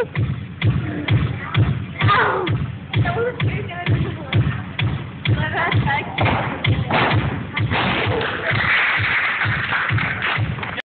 Oh! That was a scary guy.